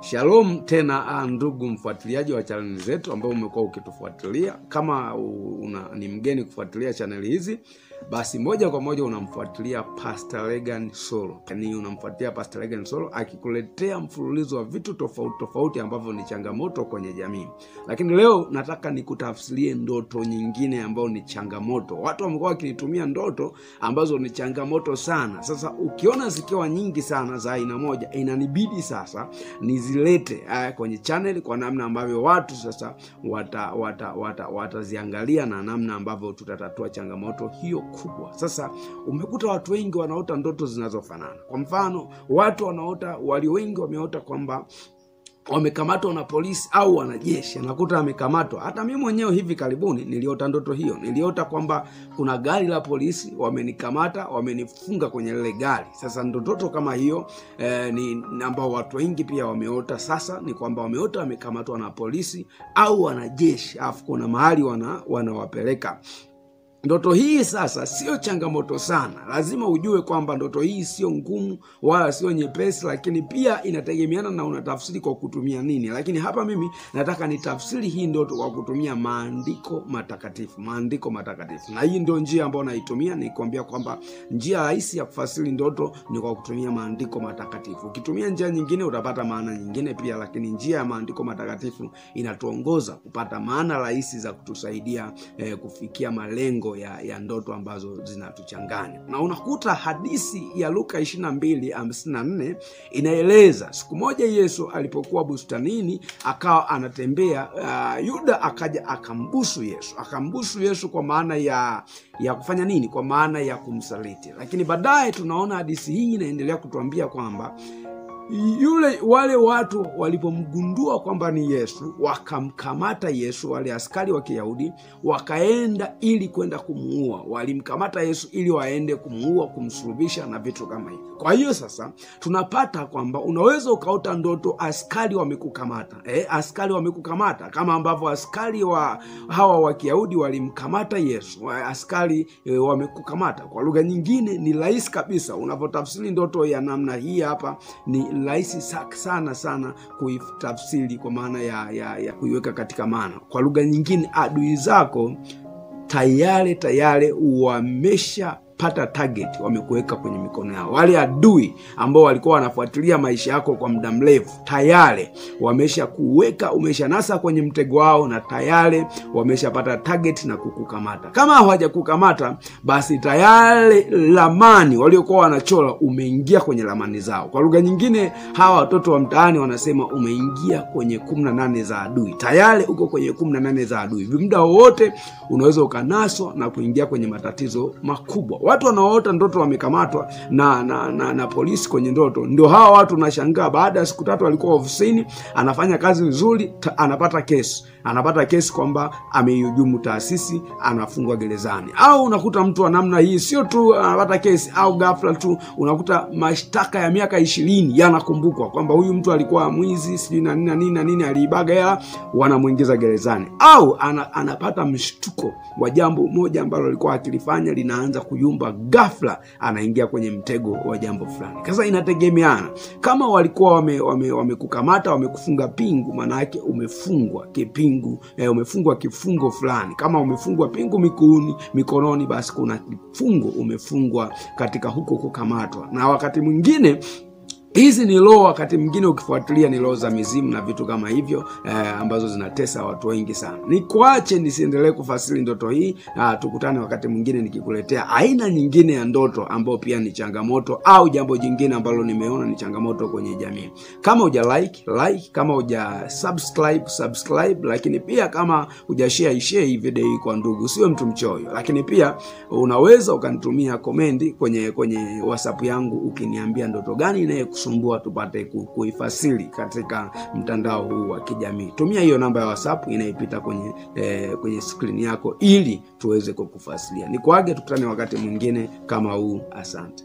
Shalom tena ah, ndugu mfuatiliaji wa chaneli zetu ambao umekuwa ukitufuatilia. Kama una, ni mgeni kufuatilia chaneli hizi, basi moja kwa moja unamfuatilia Pastor Regan Solo, yaani unamfuatilia Pastor Regan Solo akikuletea mfululizo wa vitu tofauti tofauti ambavyo ni changamoto kwenye jamii. Lakini leo nataka nikutafsirie ndoto nyingine ambayo ni changamoto. Watu wamekuwa wakinitumia ndoto ambazo ni changamoto sana. Sasa ukiona zikiwa nyingi sana za aina moja, inanibidi sasa nizilete eh, kwenye channel kwa namna ambavyo watu sasa wataziangalia wata wata wata na namna ambavyo tutatatua changamoto hiyo kubwa. Sasa umekuta watu wengi wanaota ndoto zinazofanana. Kwa mfano, watu wanaota, walio wengi wameota kwamba wamekamatwa na polisi au wanajeshi, anakuta amekamatwa. Hata mimi mwenyewe hivi karibuni niliota ndoto hiyo. Niliota kwamba kuna gari la polisi wamenikamata, wamenifunga kwenye lile gari. Sasa ndoto kama hiyo eh, ni ambao watu wengi pia wameota. Sasa ni kwamba wameota wamekamatwa na polisi au wanajeshi, alafu kuna mahali wana wanawapeleka ndoto hii sasa sio changamoto sana. Lazima ujue kwamba ndoto hii sio ngumu wala sio nyepesi lakini pia inategemeana na unatafsiri kwa kutumia nini. Lakini hapa mimi nataka nitafsiri hii ndoto kwa kutumia maandiko matakatifu maandiko matakatifu. Na hii ndio njia ambayo naitumia nikuambia kwamba njia rahisi ya kufasiri ndoto ni kwa kutumia maandiko matakatifu. Ukitumia njia nyingine utapata maana nyingine pia lakini njia ya maandiko matakatifu inatuongoza kupata maana rahisi za kutusaidia eh, kufikia malengo ya, ya ndoto ambazo zinatuchanganya. Na unakuta hadisi ya luka 2254 inaeleza siku moja yesu alipokuwa bustanini akawa anatembea uh, yuda akaja akambusu yesu. Akambusu yesu kwa maana ya ya kufanya nini? Kwa maana ya kumsaliti. Lakini baadaye tunaona hadisi hii inaendelea kutuambia kwamba yule wale watu walipomgundua kwamba ni yesu wakamkamata yesu wale askari wa kiyahudi wakaenda ili kwenda kumuua. Walimkamata yesu ili waende kumuua kumsulubisha na vitu kama hivyo. Kwa hiyo sasa tunapata kwamba unaweza ukaota ndoto askari wamekukamata. Eh, askari wamekukamata. Kama ambavyo askari wa hawa wa kiyahudi walimkamata yesu. Askari eh, wamekukamata. Kwa lugha nyingine ni rahisi kabisa. Unavyotafsiri ndoto ya namna hii hapa ni rahisi sana sana kuitafsiri kwa maana ya, ya, ya kuiweka katika maana. Kwa lugha nyingine adui zako tayari tayari wameshapata target wamekuweka kwenye mikono yao. Wale adui ambao walikuwa wanafuatilia maisha yako kwa muda mrefu tayari wamesha kuweka umesha nasa kwenye mtego wao na tayari wameshapata target na kukukamata. Kama hawajakukamata basi tayari ramani waliokuwa wanachora umeingia kwenye ramani zao. Kwa lugha nyingine hawa watoto wa mtaani wanasema umeingia kwenye kumi na nane za adui. Tayari uko kwenye kumi na nane za adui. Muda wowote unaweza ukanaswa na kuingia kwenye matatizo makubwa watu wanaoota ndoto wamekamatwa na, na, na, na polisi kwenye ndoto. Ndio hawa watu unashangaa baada ya siku tatu alikuwa ofisini anafanya kazi vizuri ta, anapata kesi. Anapata kesi kwamba ameihujumu taasisi anafungwa gerezani. Au unakuta mtu wa namna hii sio tu anapata kesi au ghafla tu unakuta mashtaka ya miaka ishirini yanakumbukwa kwamba huyu mtu alikuwa mwizi sijui na nini na nini na nini aliibaga hela wanamwingiza gerezani. Au ana, anapata mshtuko wa jambo moja ambalo alikuwa akilifanya linaanza kuyumba ghafla anaingia kwenye mtego wa jambo fulani. Sasa inategemeana. Kama walikuwa wamekukamata wame, wame wamekufunga pingu maanaake umefungwa kipingu eh, umefungwa kifungo fulani. Kama umefungwa pingu mikuuni mikononi basi kuna kifungo umefungwa katika huko kukamatwa. Na wakati mwingine hizi ni roho wakati mwingine ukifuatilia ni roho za mizimu na vitu kama hivyo eh, ambazo zinatesa watu wengi sana. Nikuache nisiendelee kufasili ndoto hii na tukutane wakati mwingine nikikuletea aina nyingine ya ndoto ambayo pia ni changamoto au jambo jingine ambalo nimeona ni changamoto kwenye jamii. Kama uja like like kama uja subscribe subscribe lakini pia kama uja share share hii video kwa ndugu usiwe mtu mchoyo. Lakini pia unaweza ukanitumia komendi kwenye kwenye whatsapp yangu ukiniambia ndoto gani inayekusumbua tupate kuifasili katika mtandao huu wa kijamii. Tumia hiyo namba ya whatsapp inayopita kwenye eh, kwenye skrini yako ili tuweze kukufasilia nikuage tukutane wakati mwingine. Kama huu asante